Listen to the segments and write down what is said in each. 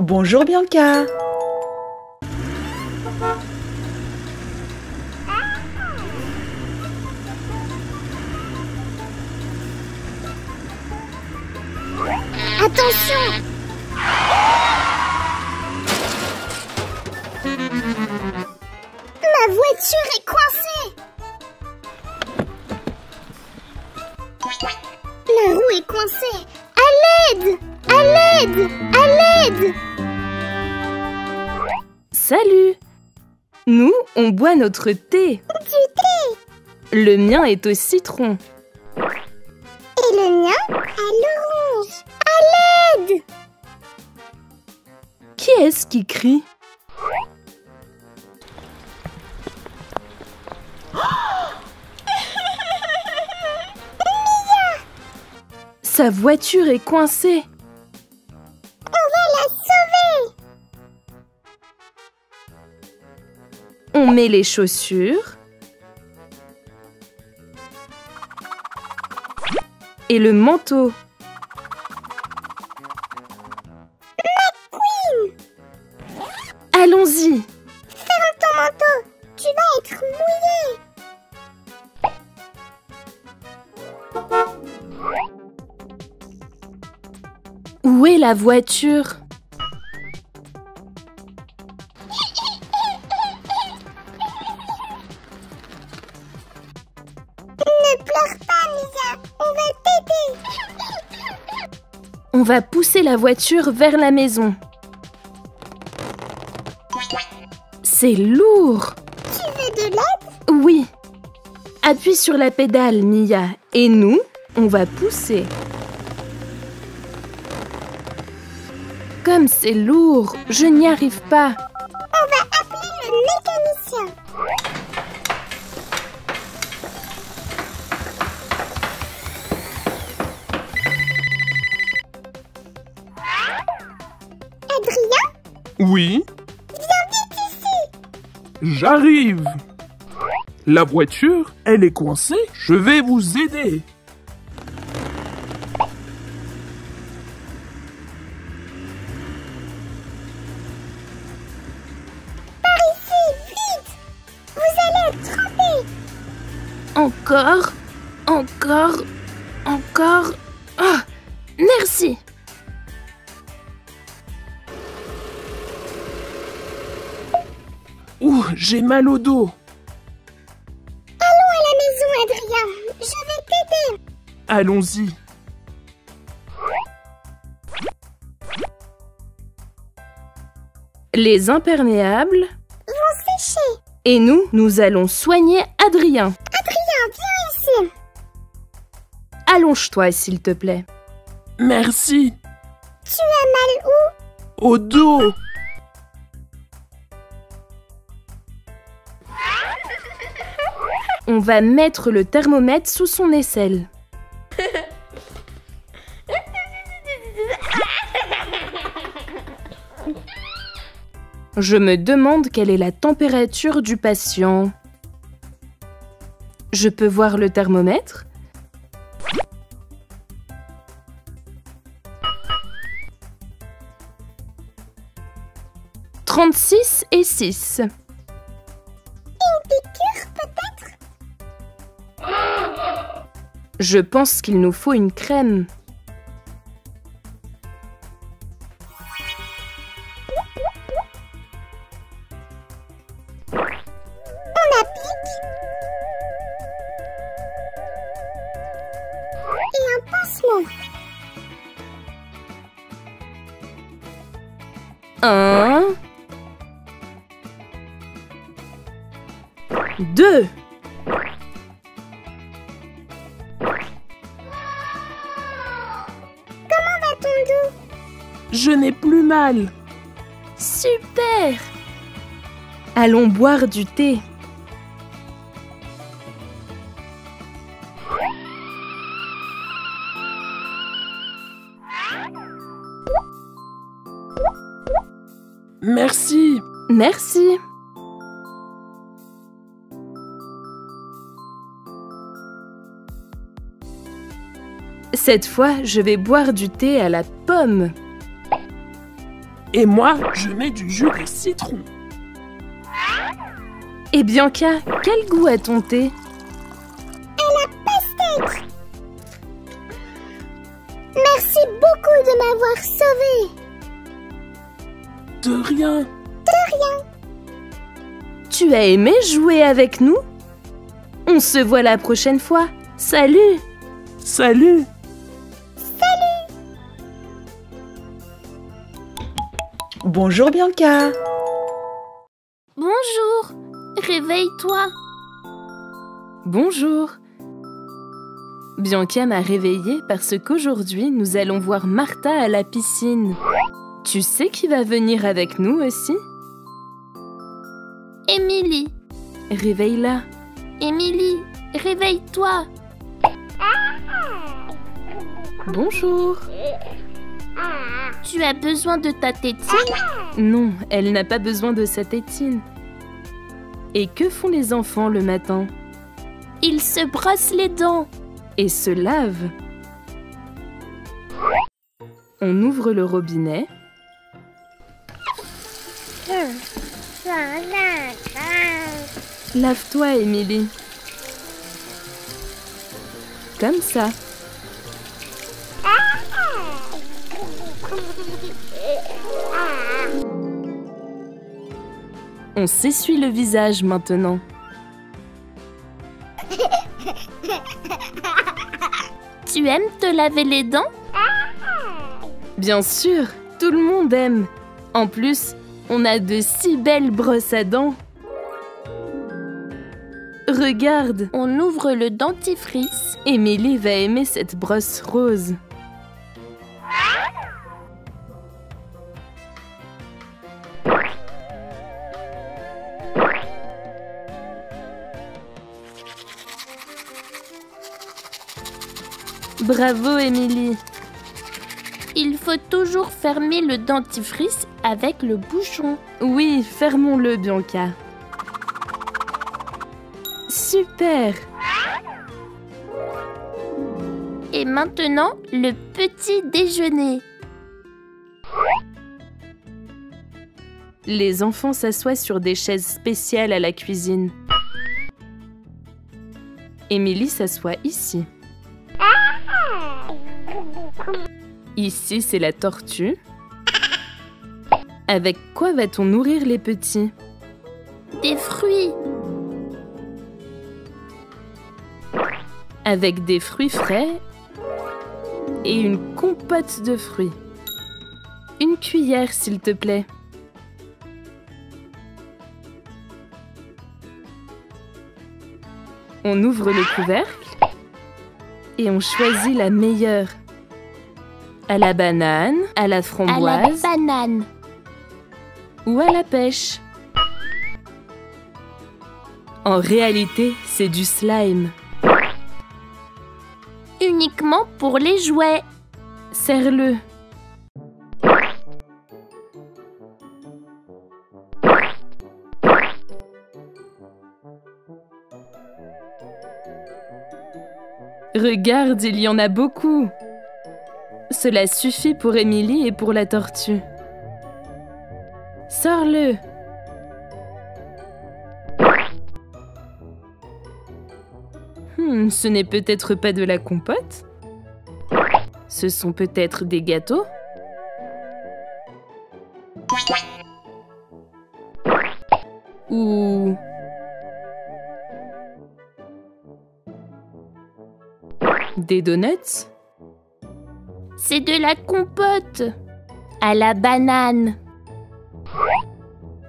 Bonjour Bianca. Attention. Ma voiture est coincée. La roue est coincée. À l'aide À l'aide À l'aide. Salut. Nous, on boit notre thé. Du thé Le mien est au citron. Et le mien à l'orange. À l'aide. Qui est-ce qui crie? Sa voiture est coincée. On met les chaussures. Et le manteau. Allons-y. Ferme ton manteau Tu vas être mouillé Où est la voiture? Va pousser la voiture vers la maison. C'est lourd. Tu veux de l'aide Oui. Appuie sur la pédale, Mia. Et nous, on va pousser. Comme c'est lourd, je n'y arrive pas. J'arrive. La voiture, elle est coincée. Je vais vous aider. Ouh, j'ai mal au dos. Allons à la maison, Adrien Je vais t'aider Allons-y. Les imperméables. Vont sécher Et nous, nous allons soigner Adrien. Adrien, viens ici Allonge-toi, s'il te plaît. Merci. Tu as mal où? Au dos. on va mettre le thermomètre sous son aisselle. Je me demande quelle est la température du patient. Je peux voir le thermomètre « 36 et 6. Je pense qu'il nous faut une crème. On applique Et un pansement Un. Deux. Mal. Super Allons boire du thé. Merci. Merci. Cette fois, je vais boire du thé à la pomme. Et moi, je mets du jus de citron. Et Bianca, quel goût a ton thé? Merci beaucoup de m'avoir sauvé. De rien. Tu as aimé jouer avec nous? On se voit la prochaine fois. Salut Salut. Bonjour Bianca. Bonjour. Réveille-toi. Bonjour Bianca m'a réveillée parce qu'aujourd'hui nous allons voir Martha à la piscine. Tu sais qui va venir avec nous aussi? Émilie. Réveille-la. Émilie, réveille-toi. Bonjour Tu as besoin de ta tétine? Non, elle n'a pas besoin de sa tétine. Et que font les enfants le matin? Il se brosse les dents. Et se lavent. On ouvre le robinet. Lave-toi, Émilie. Comme ça. On s'essuie le visage maintenant. Tu aimes te laver les dents? Bien sûr, tout le monde aime. En plus, on a de si belles brosses à dents. Regarde, On ouvre le dentifrice. Émilie va aimer cette brosse rose. Bravo, Émilie. Il faut toujours fermer le dentifrice avec le bouchon. Oui, fermons-le, Bianca. Super Et maintenant, le petit déjeuner. Les enfants s'assoient sur des chaises spéciales à la cuisine. Émilie s'assoit ici. Ici, c'est la tortue. Avec quoi va-t-on nourrir les petits? Des fruits. Avec des fruits frais et une compote de fruits. Une cuillère, s'il te plaît. On ouvre le couvercle et on choisit la meilleure. À la banane, à la À la framboise banane. ou à la pêche. En réalité, c'est du slime. Uniquement pour les jouets. Serre-le. Regarde, il y en a beaucoup. Cela suffit pour Émilie et pour la tortue. Sors-le. Hmm, ce n'est peut-être pas de la compote Ce sont peut-être des gâteaux Ou... Des donuts C'est de la compote. À la banane.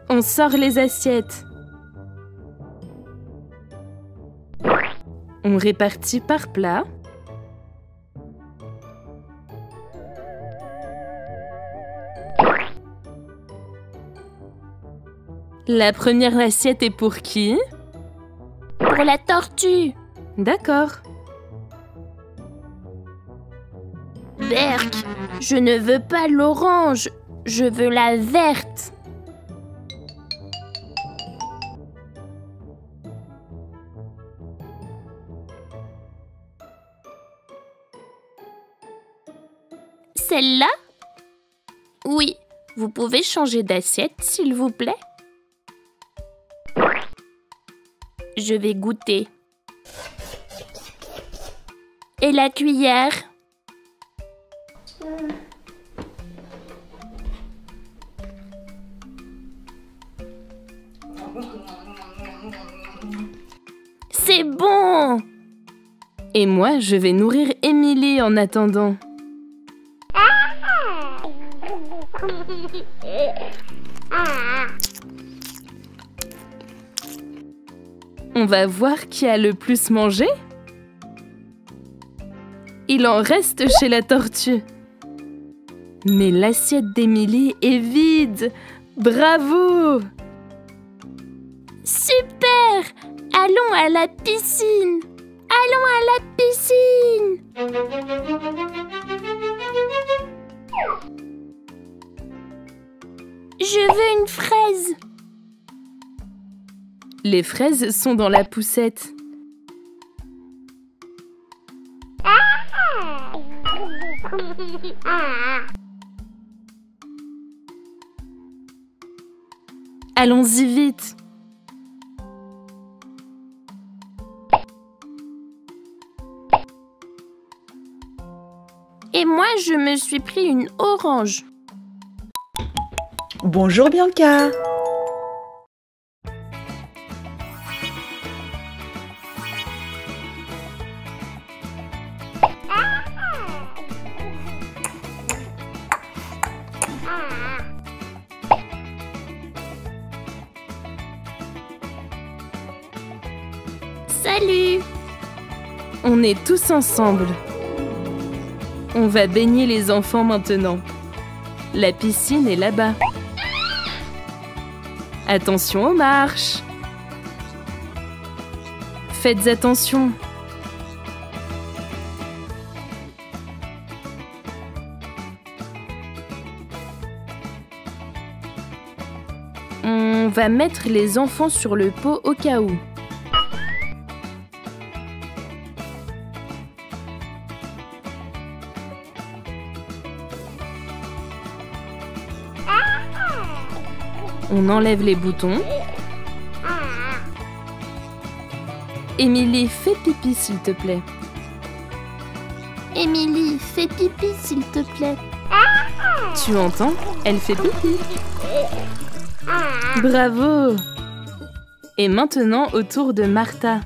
On sort les assiettes. On répartit par plat. La première assiette est pour qui? Pour la tortue. D'accord. Je ne veux pas l'orange. Je veux la verte. Celle-là? Oui, Vous pouvez changer d'assiette, s'il vous plaît Je vais goûter. Et la cuillère? Et moi, je vais nourrir Émilie en attendant. On va voir qui a le plus mangé Il en reste chez la tortue. Mais l'assiette d'Émilie est vide. Bravo Super Allons à la piscine Allons à la piscine Je veux une fraise Les fraises sont dans la poussette. Allons-y vite. Et moi, je me suis pris une orange. Bonjour Bianca. Salut On est tous ensemble. On va baigner les enfants maintenant. La piscine est là-bas. Attention aux marches. Faites attention. On va mettre les enfants sur le pot au cas où. On enlève les boutons. Émilie, fais pipi s'il te plaît. Émilie, fais pipi s'il te plaît. Tu entends? Elle fait pipi. Bravo Et maintenant au tour de Martha.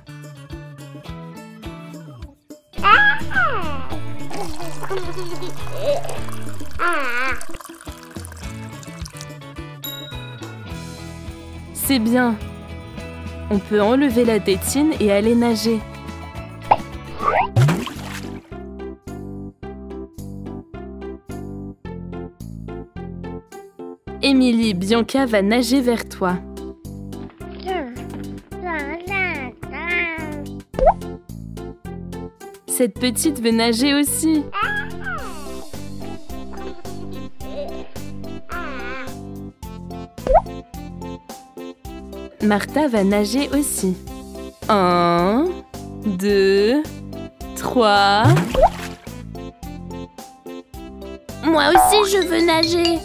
Bien. On peut enlever la tétine et aller nager. Émilie, Bianca va nager vers toi. Cette petite veut nager aussi. Martha va nager aussi. Un, deux, trois. Moi aussi, je veux nager.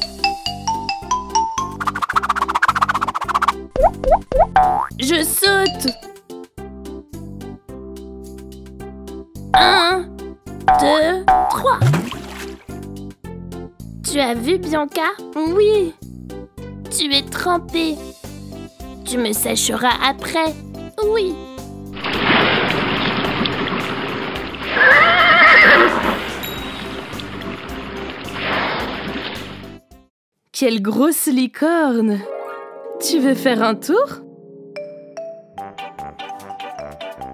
Je saute. Un, deux, trois. Tu as vu, Bianca? Oui, Tu es trempée. Tu me sécheras après. Oui. quelle grosse licorne. Tu veux faire un tour?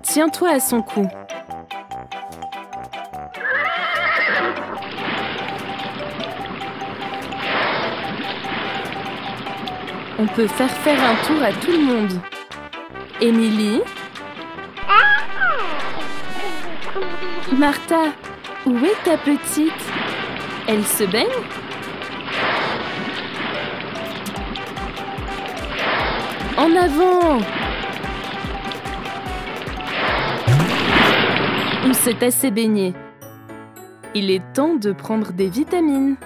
Tiens-toi à son cou. On peut faire faire un tour à tout le monde. Émilie Martha, où est ta petite? Elle se baigne? En avant On s'est assez baigné. Il est temps de prendre des vitamines.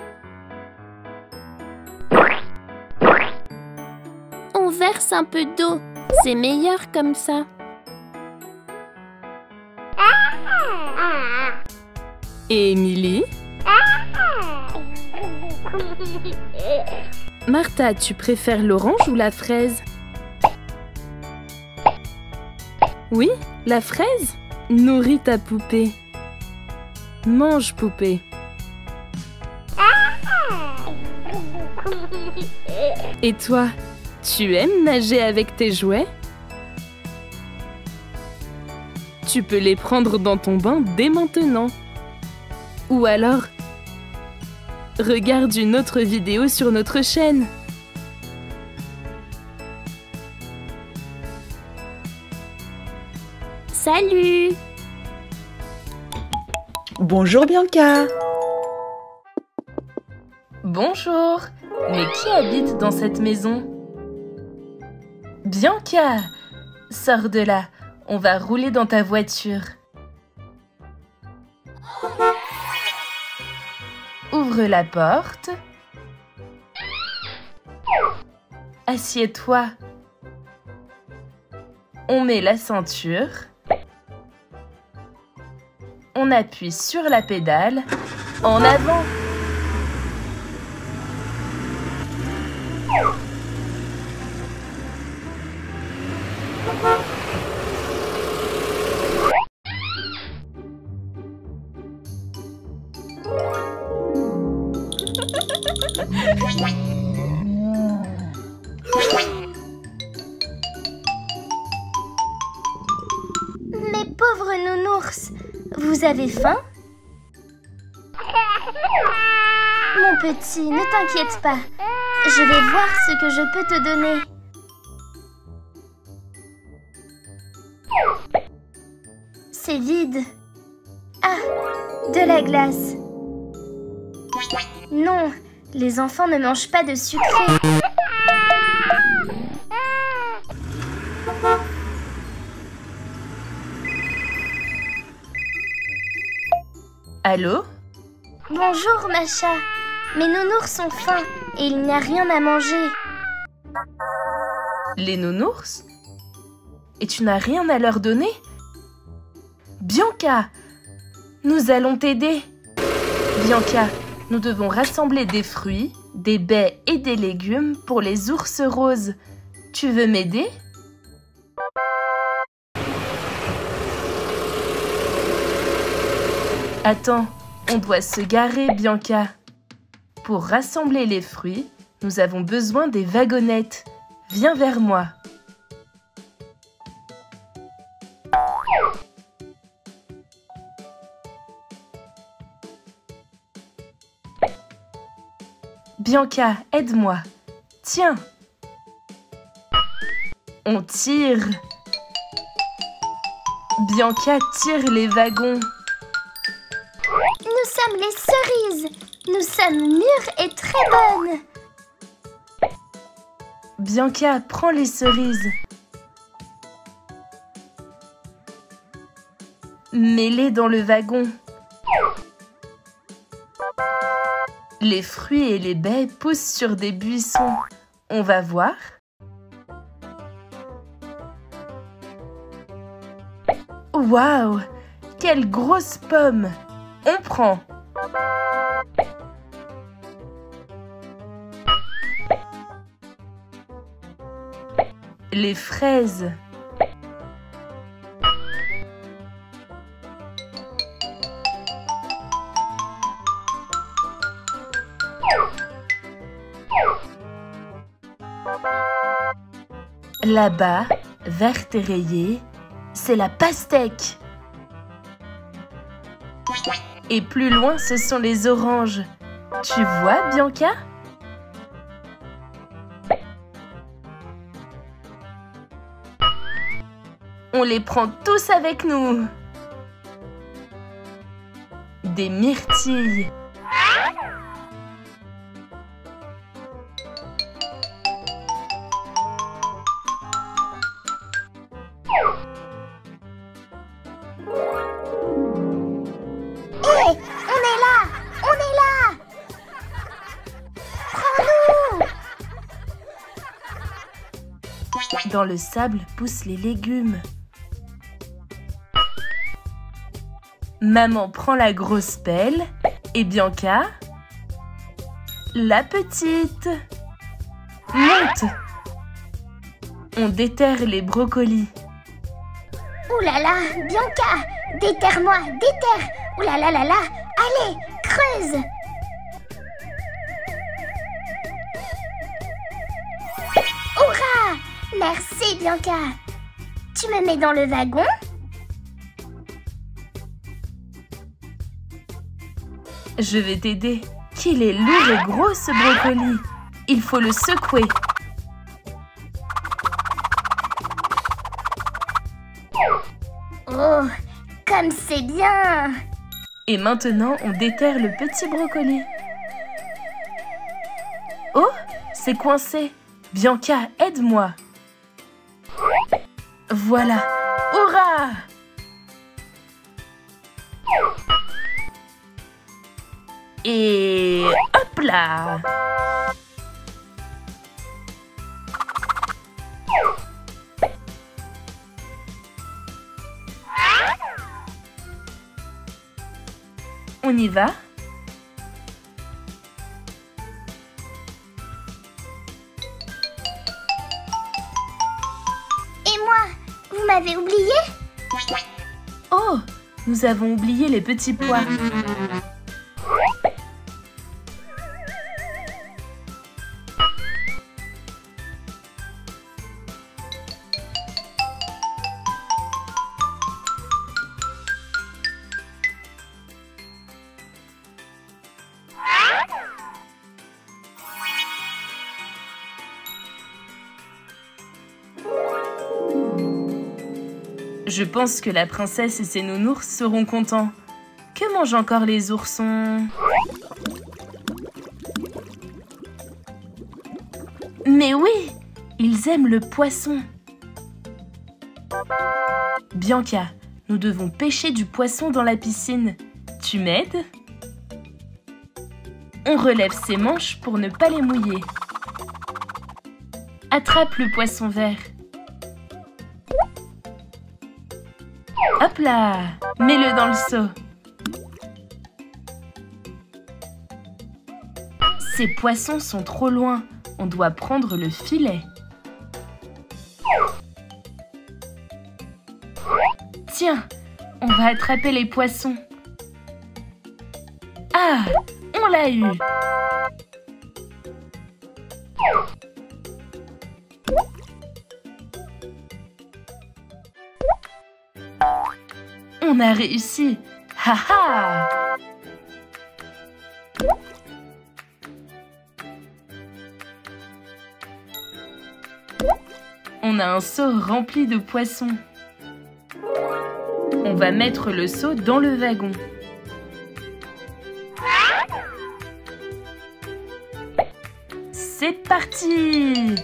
Un peu d'eau. C'est meilleur comme ça. Et Émilie? Martha, tu préfères l'orange ou la fraise? Oui, la fraise Nourris ta poupée. Mange, poupée. Et toi, tu aimes nager avec tes jouets? Tu peux les prendre dans ton bain dès maintenant. Ou alors, regarde une autre vidéo sur notre chaîne. Salut Bonjour Bianca. Bonjour Mais qui habite dans cette maison? Bianca Sors de là, on va rouler dans ta voiture. Ouvre la porte. Assieds-toi. On met la ceinture. On appuie sur la pédale. En avant. Mes pauvres nounours, vous avez faim? Mon petit, ne t'inquiète pas. Je vais voir ce que je peux te donner. Vide. Ah, de la glace. Non, les enfants ne mangent pas de sucré. Allô? Bonjour, Macha. Mes nounours ont faim et il n'y a rien à manger. Les nounours? Et tu n'as rien à leur donner? Bianca Nous allons t'aider Bianca, nous devons rassembler des fruits, des baies et des légumes pour les ours roses. Tu veux m'aider? Attends, on doit se garer, Bianca. Pour rassembler les fruits, nous avons besoin des wagonnettes. Viens vers moi. Bianca, aide-moi. Tiens. On tire. Bianca tire les wagons. Nous sommes les cerises. Nous sommes mûres et très bonnes. Bianca, prends les cerises. Mets-les dans le wagon. Les fruits et les baies poussent sur des buissons. On va voir. Waouh Quelle grosse pomme On prend. Les fraises. Là-bas, verte et rayée, c'est la pastèque. Et plus loin, ce sont les oranges. Tu vois, Bianca? On les prend tous avec nous. Des myrtilles. Le sable poussent les légumes. Maman prend la grosse pelle et Bianca, la petite. Monte On déterre les brocolis. Ouh là là, Bianca, déterre-moi, déterre. Ouh là là, allez, creuse. Bianca. Tu me mets dans le wagon Je vais t'aider. Qu'il est lourd et gros ce brocoli. Il faut le secouer. Oh, comme c'est bien Et maintenant, on déterre le petit brocoli. Oh, c'est coincé. Bianca, aide-moi. Voilà. Hurrah. Et hop là. On y va Nous avons oublié les petits pois. Je pense que la princesse et ses nounours seront contents. Que mangent encore les oursons? Mais oui, ils aiment le poisson. Bianca, nous devons pêcher du poisson dans la piscine. Tu m'aides? On relève ses manches pour ne pas les mouiller. Attrape le poisson vert. Mets-le dans le seau. Ces poissons sont trop loin. On doit prendre le filet. Tiens, on va attraper les poissons. Ah, on l'a eu. Réussi. On a un seau rempli de poissons. On va mettre le seau dans le wagon. C'est parti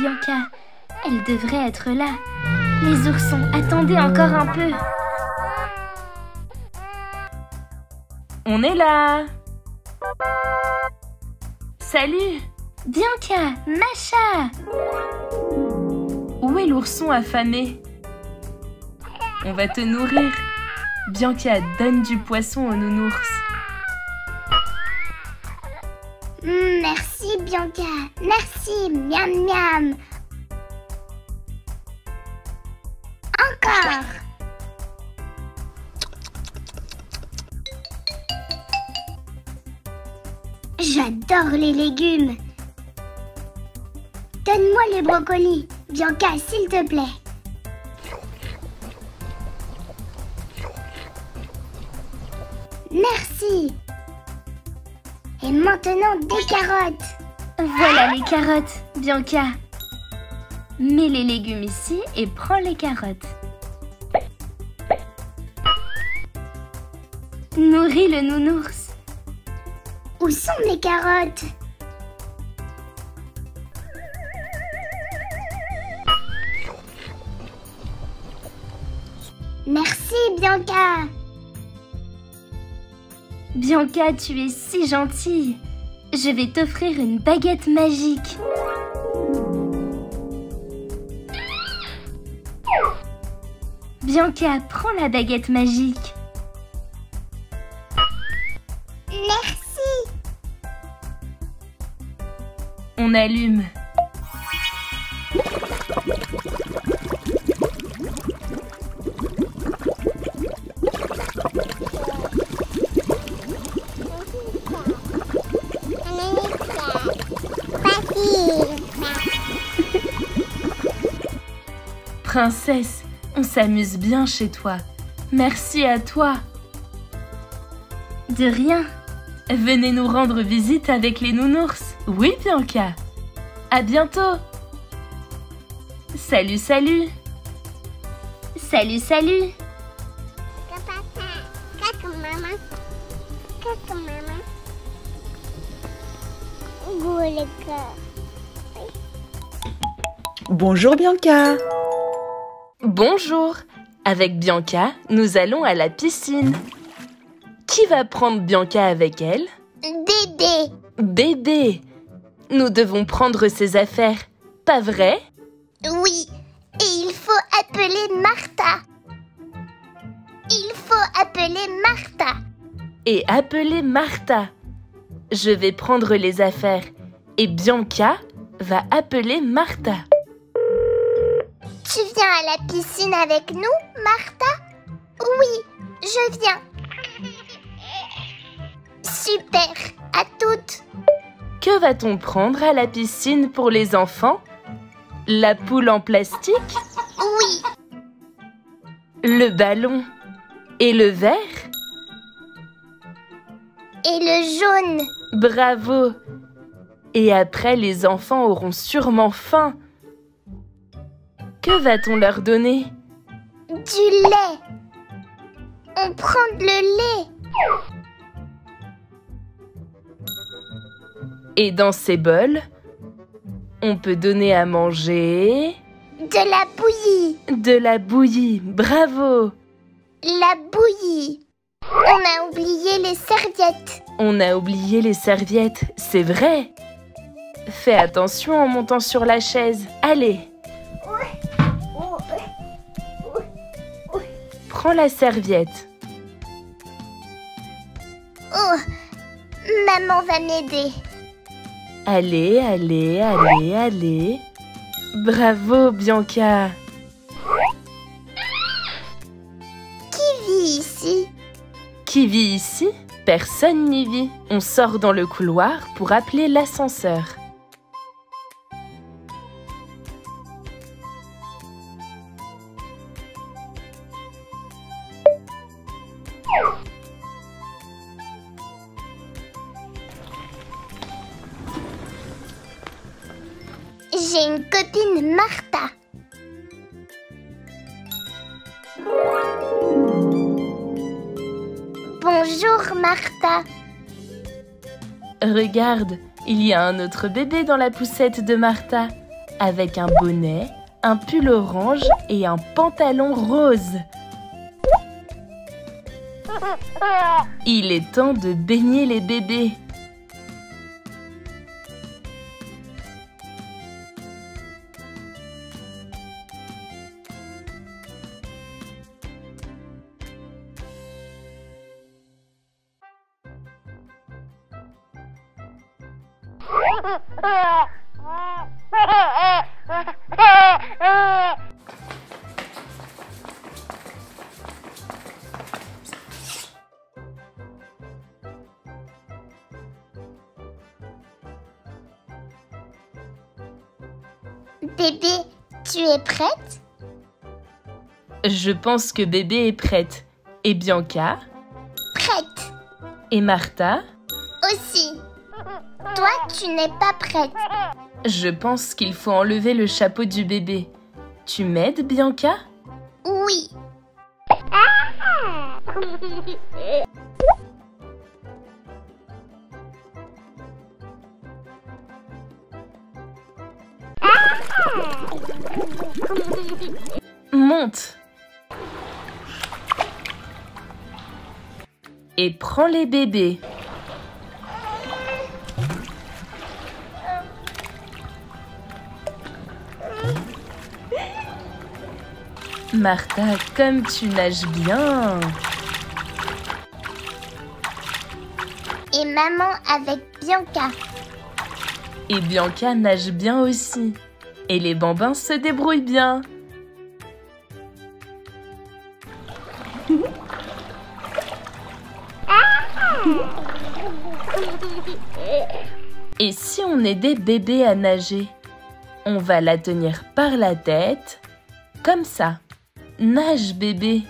Bianca Elles devraient être là. Les oursons, attendez encore un peu. On est là Salut Bianca, Macha Où est l'ourson affamé? On va te nourrir. Bianca donne du poisson aux nounours. Légumes. Donne-moi les brocolis, Bianca, s'il te plaît. Merci. Et maintenant des carottes. Voilà les carottes, Bianca. Mets les légumes ici et prends les carottes. Nourris le nounours. Où sont mes carottes? Bianca. Bianca, tu es si gentille. Je vais t'offrir une baguette magique. Bianca, prends la baguette magique. Merci. On allume. Princesse, on s'amuse bien chez toi. Merci à toi. De rien. Venez nous rendre visite avec les nounours. Oui, Bianca. À bientôt. Salut, salut. Salut, salut. Bonjour Bianca. Bonjour. Avec Bianca, nous allons à la piscine. Qui va prendre Bianca avec elle? Bébé. Bébé. Nous devons prendre ses affaires, pas vrai? Oui. Et il faut appeler Martha. Il faut appeler Martha. Et appeler Martha. Je vais prendre les affaires et Bianca va appeler Martha. Tu viens à la piscine avec nous, Martha? Oui, je viens. Super, à toutes. Que va-t-on prendre à la piscine pour les enfants? La poule en plastique? Oui, Le ballon Et le verre? Et le jaune. Bravo Et après, les enfants auront sûrement faim. Que va-t-on leur donner? Du lait. On prend le lait. Et dans ces bols, on peut donner à manger De la bouillie. de la bouillie. Bravo La bouillie. On a oublié les serviettes. On a oublié les serviettes, c'est vrai. Fais attention en montant sur la chaise. Allez, prends la serviette. Oh, maman va m'aider. Allez, allez, allez, allez. Bravo, Bianca. Qui vit ici? Qui vit ici? Personne n'y vit. On sort dans le couloir pour appeler l'ascenseur. Regarde, il y a un autre bébé dans la poussette de Martha, avec un bonnet, un pull orange et un pantalon rose. Il est temps de baigner les bébés. Je pense que bébé est prête. Et Bianca Prête Et Martha aussi. Toi, tu n'es pas prête. Je pense qu'il faut enlever le chapeau du bébé. Tu m'aides, Bianca? Les bébés. Martha, comme tu nages bien. Et maman avec Bianca. Et Bianca nage bien aussi. Et les bambins se débrouillent bien. On aidait bébé à nager On va la tenir par la tête, comme ça. Nage bébé.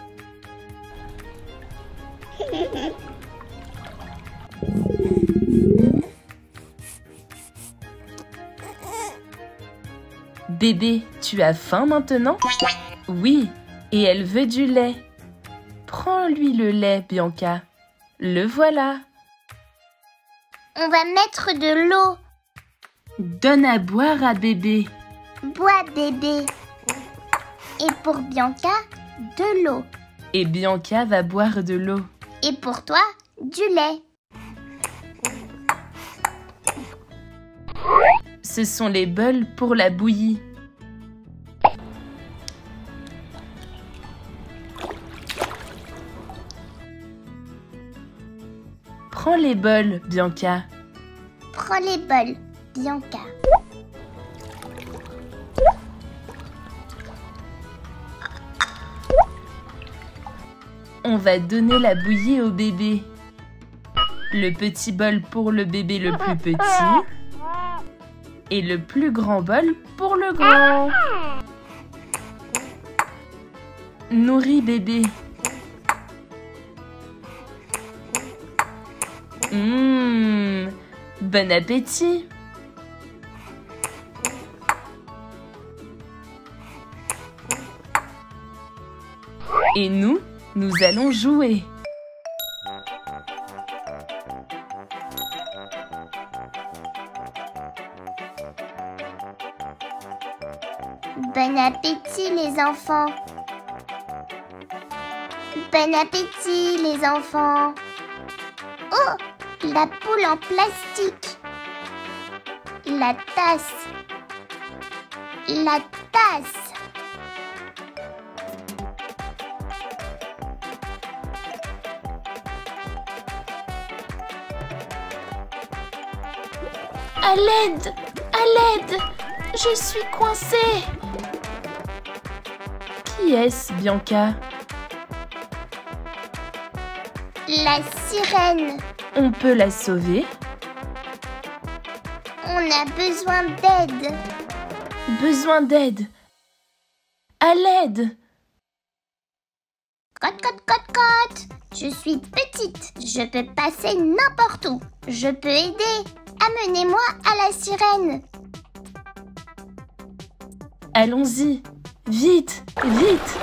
Bébé, tu as faim maintenant? Oui, et elle veut du lait. Prends-lui le lait, Bianca. Le voilà. On va mettre de l'eau. Donne à boire à bébé. Bois bébé. Et pour Bianca, de l'eau. Et Bianca va boire de l'eau. Et pour toi, du lait. Ce sont les bols pour la bouillie. Prends les bols, Bianca. Prends les bols, Bianca. On va donner la bouillie au bébé. Le petit bol pour le bébé le plus petit. Et le plus grand bol pour le grand. Nourris bébé. Mmh, bon appétit. Et nous, nous allons jouer. Bon appétit les enfants. Bon appétit les enfants. Oh, la poule en plastique. La tasse. La tasse. À l'aide À l'aide Je suis coincée Qui est-ce, Bianca? La sirène. On peut la sauver? On a besoin d'aide. Besoin d'aide À l'aide Cote, cote, cote, cote. Je suis petite. Je peux passer n'importe où. Je peux aider. Amenez-moi à la sirène. Allons-y Vite Vite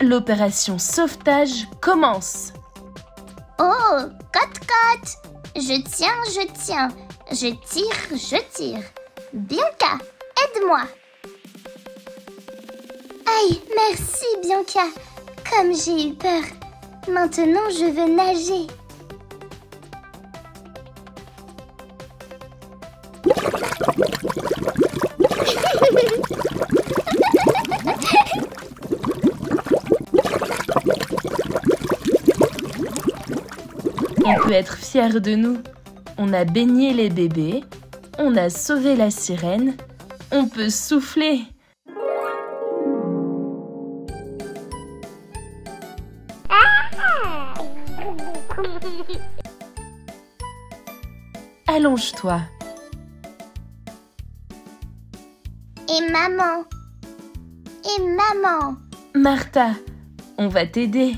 L'opération sauvetage commence. Oh, cote, cote. Je tiens, je tiens. Je tire, je tire. Bianca, aide-moi. Aïe, merci Bianca. Comme j'ai eu peur. Maintenant, je veux nager. On peut être fier de nous. On a baigné les bébés, on a sauvé la sirène, on peut souffler. Allonge-toi. Et maman. Et maman. Martha, on va t'aider.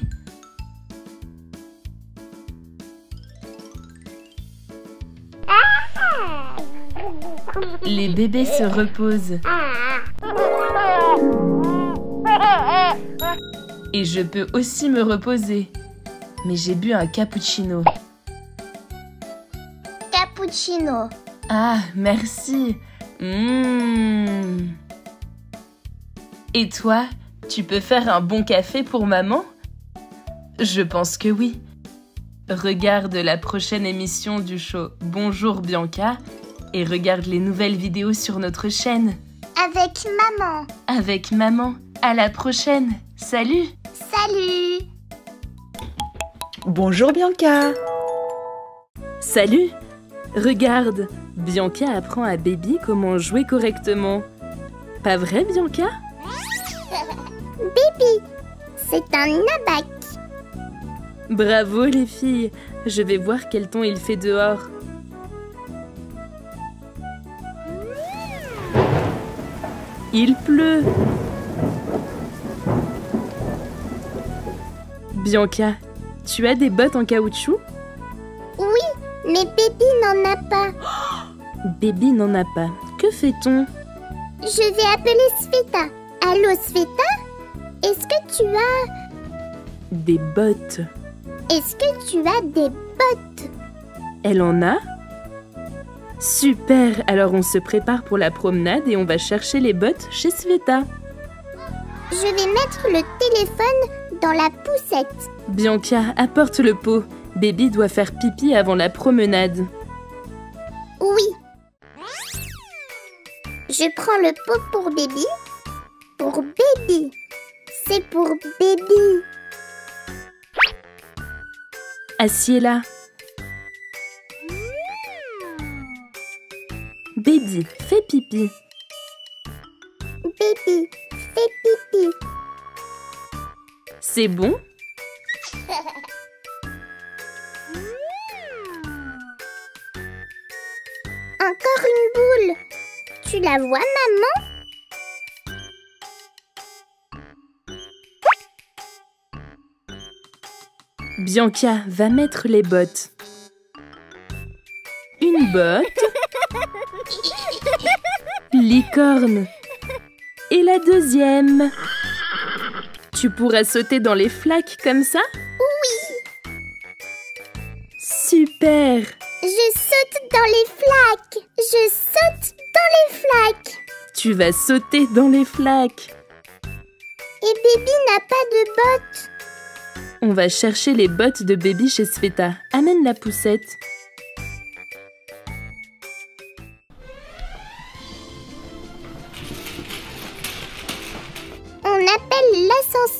Les bébés se reposent. Et je peux aussi me reposer. Mais j'ai bu un cappuccino. Cappuccino. Ah, merci. Mmh. Et toi, Tu peux faire un bon café pour maman? Je pense que oui. Regarde la prochaine émission du show Bonjour Bianca et regarde les nouvelles vidéos sur notre chaîne. Avec maman. Avec maman. À la prochaine. Salut Salut Bonjour Bianca. Salut Regarde, Bianca apprend à Baby comment jouer correctement. Pas vrai, Bianca? Baby, c'est un abac. Bravo les filles Je vais voir quel temps il fait dehors. Il pleut Bianca, tu as des bottes en caoutchouc? Oui, mais Baby n'en a pas. Baby n'en a pas. Que fait-on? Je vais appeler Sveta. Allô Sveta? Est-ce que tu as... Des bottes. Est-ce que tu as des bottes? Elle en a? Super Alors on se prépare pour la promenade et on va chercher les bottes chez Sveta. Je vais mettre le téléphone dans la poussette. Bianca, apporte le pot. Baby doit faire pipi avant la promenade. Oui. Je prends le pot pour Baby. Pour Baby. C'est pour Baby. Assieds-la. Baby, fais pipi. Baby, fais pipi. C'est bon? Encore une boule. Tu la vois, maman? Bianca va mettre les bottes. Une botte. Licorne. Et la deuxième. Tu pourras sauter dans les flaques comme ça Oui. Super Je saute dans les flaques. Je saute dans les flaques. Tu vas sauter dans les flaques. Et Baby n'a pas de bottes. On va chercher les bottes de baby chez Sveta. Amène la poussette.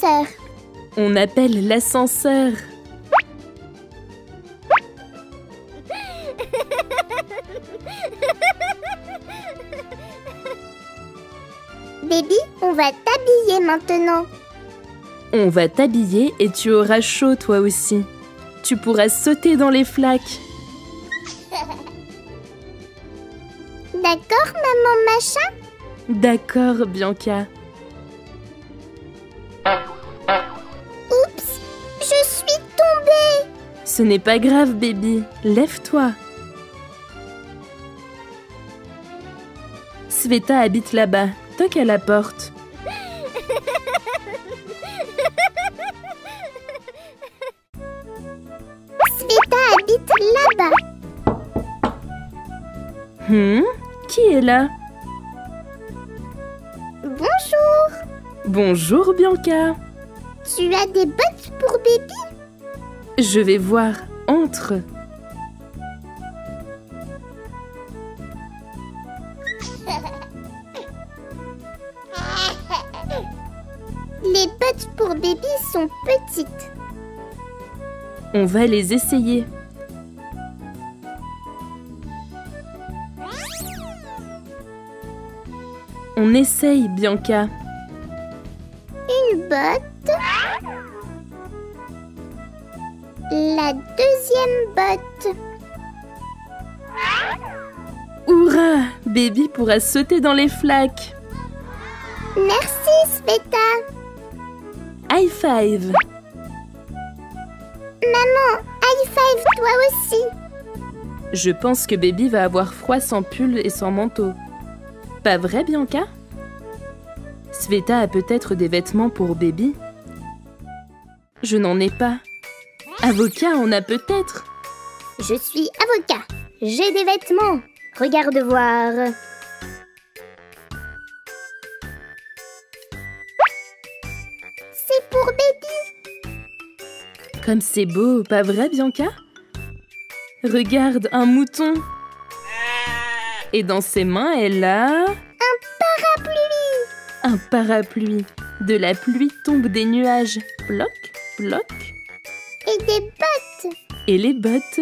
L'ascenseur. On appelle l'ascenseur. Baby, on va t'habiller maintenant. On va t'habiller et tu auras chaud toi aussi. Tu pourras sauter dans les flaques. D'accord, maman machin? D'accord, Bianca. Ce n'est pas grave, baby. Lève-toi. Sveta habite là-bas. Toque à la porte. Sveta habite là-bas. Hmm? Qui est là? Bonjour. Bonjour, Bianca. Tu as des bottes pour Baby? Je vais voir. Entre. Les bottes pour Baby sont petites. On va les essayer. On essaye, Bianca. Une botte. La deuxième botte. Hurrah Baby pourra sauter dans les flaques. Merci, Sveta. High five Maman, high five toi aussi. Je pense que Baby va avoir froid sans pull et sans manteau. Pas vrai, Bianca? Sveta a peut-être des vêtements pour Baby Je n'en ai pas. Avocat, on a peut-être Je suis avocat. J'ai des vêtements. Regarde voir. C'est pour Baby. Comme c'est beau, pas vrai, Bianca? Regarde, un mouton. Et dans ses mains, elle a... Un parapluie Un parapluie. De la pluie tombe des nuages. Bloc, bloc, et des bottes. Et les bottes.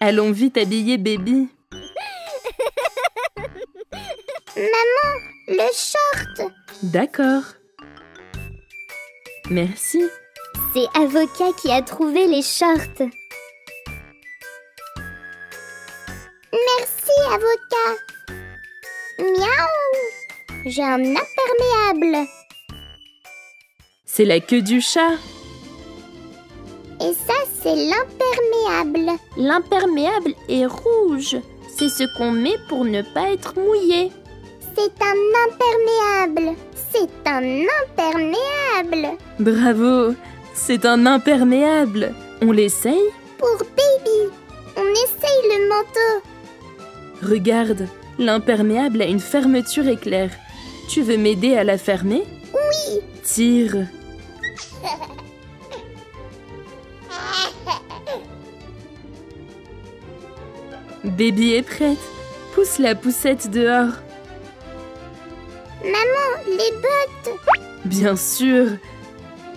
Allons vite habiller Baby. Maman, le short. D'accord. Merci. C'est Avocat qui a trouvé les shorts. Merci, Avocat. Miaou. J'ai un imperméable. C'est la queue du chat. Et ça, c'est l'imperméable. L'imperméable est rouge. C'est ce qu'on met pour ne pas être mouillé. C'est un imperméable. C'est un imperméable. Bravo. C'est un imperméable. On l'essaye? Pour baby. On essaye le manteau. Regarde, l'imperméable a une fermeture éclair. Tu veux m'aider à la fermer? Oui. Tire. Baby est prête. Pousse la poussette dehors. Maman, les bottes. Bien sûr.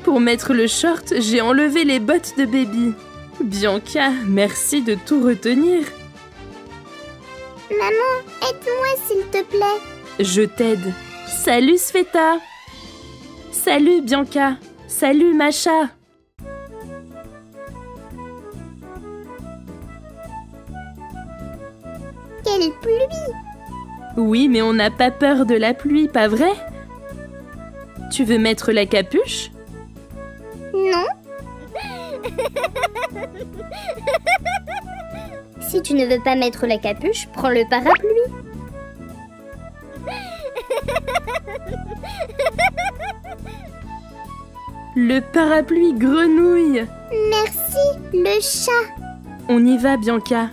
Pour mettre le short, j'ai enlevé les bottes de baby. Bianca, merci de tout retenir. Maman, aide-moi s'il te plaît. Je t'aide. Salut Sveta. Salut Bianca. Salut Macha. Quelle pluie. Oui, mais on n'a pas peur de la pluie, pas vrai? Tu veux mettre la capuche? Non. si tu ne veux pas mettre la capuche, prends le parapluie. Le parapluie grenouille. Merci, le chat. On y va, Bianca.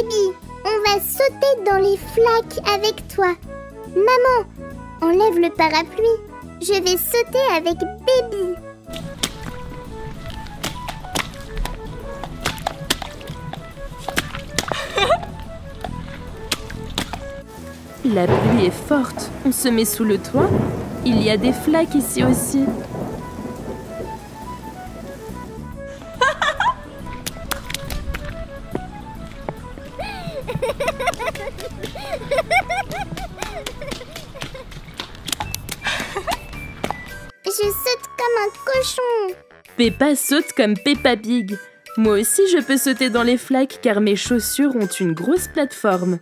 Baby, on va sauter dans les flaques avec toi. Maman, enlève le parapluie. Je vais sauter avec Baby. La pluie est forte. On se met sous le toit. Il y a des flaques ici aussi. Peppa saute comme Peppa Pig. Moi aussi, je peux sauter dans les flaques car mes chaussures ont une grosse plateforme.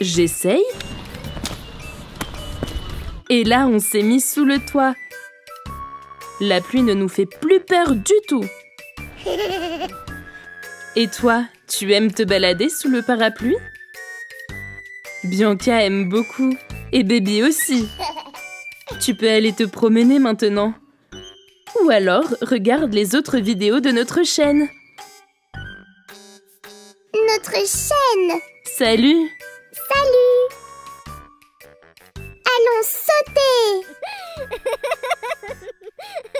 J'essaye. Et là, on s'est mis sous le toit. La pluie ne nous fait plus peur du tout. Et toi, tu aimes te balader sous le parapluie? Bianca aime beaucoup. Et Baby aussi. Tu peux aller te promener maintenant. Ou alors, regarde les autres vidéos de notre chaîne. Notre chaîne. Salut Salut. Allons sauter.